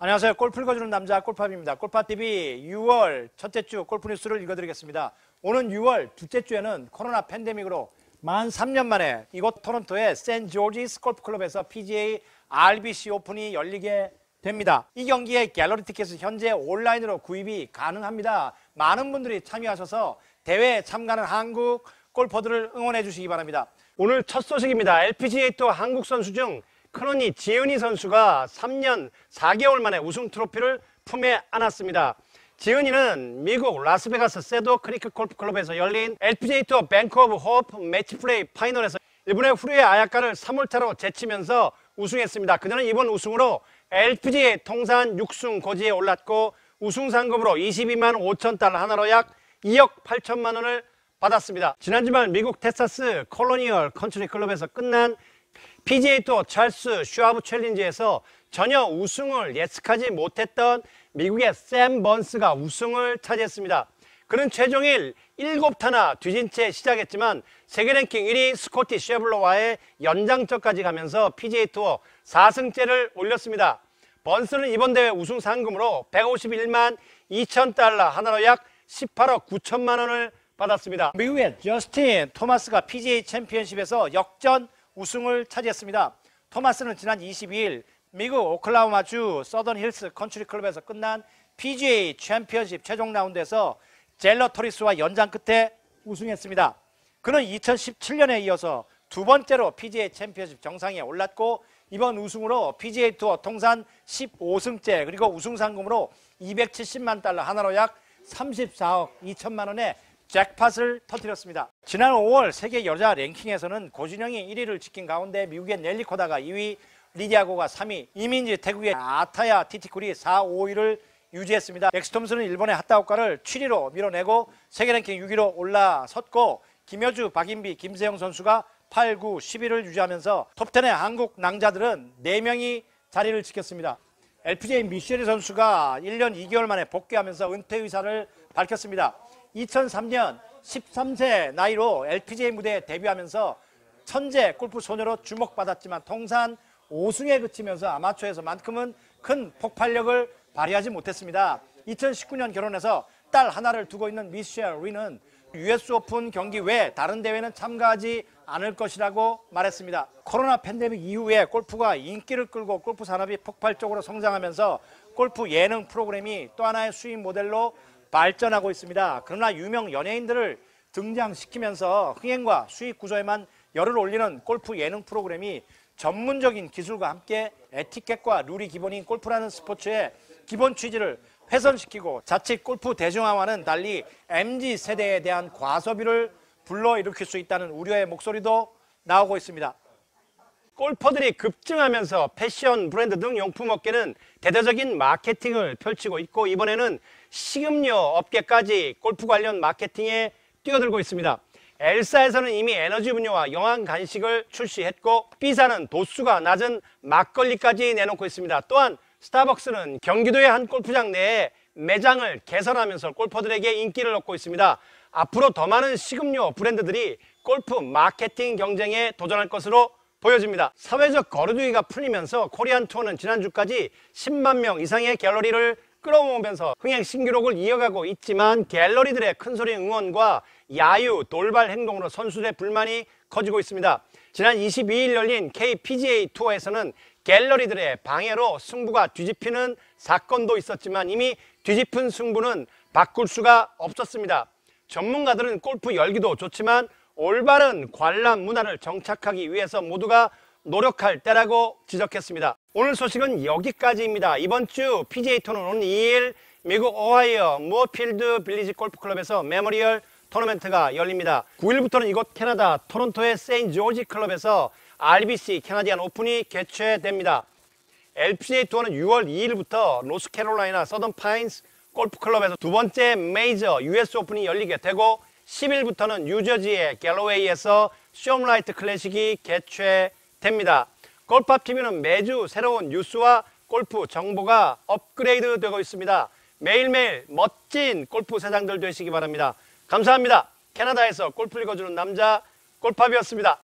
안녕하세요. 골프를 거주는 남자 골팝입니다. 골파TV 6월 첫째 주 골프 뉴스를 읽어드리겠습니다. 오는 6월 둘째 주에는 코로나 팬데믹으로 만 3년 만에 이곳 토론토의 샌 조지스 골프클럽에서 PGA RBC 오픈이 열리게 됩니다. 이 경기의 갤러리 티켓은 현재 온라인으로 구입이 가능합니다. 많은 분들이 참여하셔서 대회에 참가하는 한국 골퍼들을 응원해 주시기 바랍니다. 오늘 첫 소식입니다. LPGA 투어 한국 선수 중 큰언니 지은희 선수가 3년 4개월 만에 우승 트로피를 품에 안았습니다. 지은희는 미국 라스베가스 섀도 크리크 골프 클럽에서 열린 LPGA 투어 뱅크 오브 호프 매치 플레이 파이널에서 일본의 후루에 아야카를 3홀 차로 제치면서 우승했습니다. 그녀는 이번 우승으로 LPGA 통산 6승 고지에 올랐고 우승 상금으로 22만 5천 달러 한화로 약 2억 8천만 원을 받았습니다. 지난 주말 미국 텍사스 콜로니얼 컨트리 클럽에서 끝난 PGA 투어 찰스 슈와브 챌린지에서 전혀 우승을 예측하지 못했던 미국의 샘 번스가 우승을 차지했습니다. 그는 최종일 7타나 뒤진 채 시작했지만 세계 랭킹 1위 스코티 셰플러와의 연장전까지 가면서 PGA 투어 4승째를 올렸습니다. 번스는 이번 대회 우승 상금으로 151만 2천 달러 한화로 약 18억 9천만 원을 받았습니다. 미국의 저스틴 토마스가 PGA 챔피언십에서 역전 우승을 차지했습니다. 토마스는 지난 22일 미국 오클라호마주 서던 힐스 컨트리 클럽에서 끝난 PGA 챔피언십 최종 라운드에서 잘라토리스와 연장 끝에 우승했습니다. 그는 2017년에 이어서 두 번째로 PGA 챔피언십 정상에 올랐고 이번 우승으로 PGA 투어 통산 15승째 그리고 우승 상금으로 270만 달러 한화로 약 34억 2천만 원의 잭팟을 터뜨렸습니다. 지난 5월 세계 여자 랭킹에서는 고진영이 1위를 지킨 가운데 미국의 넬리 코다가 2위, 리디아고가 3위, 이민지 태국의 아타야 티티쿨이 4, 5위를 유지했습니다. 엑스톰슨은 일본의 핫다오카를 7위로 밀어내고 세계 랭킹 6위로 올라섰고 김여주, 박인비, 김세영 선수가 8, 9, 10위를 유지하면서 톱10의 한국 낭자들은 4명이 자리를 지켰습니다. LPGA 미셸리 선수가 1년 2개월 만에 복귀하면서 은퇴 의사를 밝혔습니다. 2003년 13세 나이로 LPGA 무대에 데뷔하면서 천재 골프 소녀로 주목받았지만 통산 5승에 그치면서 아마추어에서만큼은 큰 폭발력을 발휘하지 못했습니다. 2019년 결혼해서 딸 하나를 두고 있는 미셸 리는 US 오픈 경기 외 다른 대회는 참가하지 않을 것이라고 말했습니다. 코로나 팬데믹 이후에 골프가 인기를 끌고 골프 산업이 폭발적으로 성장하면서 골프 예능 프로그램이 또 하나의 수입 모델로 발전하고 있습니다. 그러나 유명 연예인들을 등장시키면서 흥행과 수익 구조에만 열을 올리는 골프 예능 프로그램이 전문적인 기술과 함께 에티켓과 룰이 기본인 골프라는 스포츠의 기본 취지를 훼손시키고 자칫 골프 대중화와는 달리 MZ 세대에 대한 과소비를 불러일으킬 수 있다는 우려의 목소리도 나오고 있습니다. 골퍼들이 급증하면서 패션, 브랜드 등 용품 업계는 대대적인 마케팅을 펼치고 있고 이번에는 식음료 업계까지 골프 관련 마케팅에 뛰어들고 있습니다. 엘사에서는 이미 에너지 음료와 영양 간식을 출시했고 B사는 도수가 낮은 막걸리까지 내놓고 있습니다. 또한 스타벅스는 경기도의 한 골프장 내에 매장을 개설하면서 골퍼들에게 인기를 얻고 있습니다. 앞으로 더 많은 식음료 브랜드들이 골프 마케팅 경쟁에 도전할 것으로 보여집니다. 사회적 거리두기가 풀리면서 코리안 투어는 지난주까지 10만 명 이상의 갤러리를 끌어모으면서 흥행 신기록을 이어가고 있지만 갤러리들의 큰소리 응원과 야유, 돌발 행동으로 선수들의 불만이 커지고 있습니다. 지난 22일 열린 KPGA 투어에서는 갤러리들의 방해로 승부가 뒤집히는 사건도 있었지만 이미 뒤집힌 승부는 바꿀 수가 없었습니다. 전문가들은 골프 열기도 좋지만 올바른 관람 문화를 정착하기 위해서 모두가 노력할 때라고 지적했습니다. 오늘 소식은 여기까지입니다. 이번 주 PGA 오는 2일 미국 오하이오 무어필드 빌리지 골프클럽에서 메모리얼 토너멘트가 열립니다. 9일부터는 이곳 캐나다 토론토의 세인 조지 클럽에서 RBC 캐나디안 오픈이 개최됩니다. LPGA 투어는 6월 2일부터 노스캐롤라이나 서던 파인스 골프클럽에서 두 번째 메이저 US 오픈이 열리게 되고 10일부터는 뉴저지의 갤러웨이에서 숍라이트 클래식이 개최 됩니다. 골프TV는 매주 새로운 뉴스와 골프 정보가 업그레이드 되고 있습니다. 매일매일 멋진 골프 세상들 되시기 바랍니다. 감사합니다. 캐나다에서 골프 읽어주는 남자 골팝이었습니다.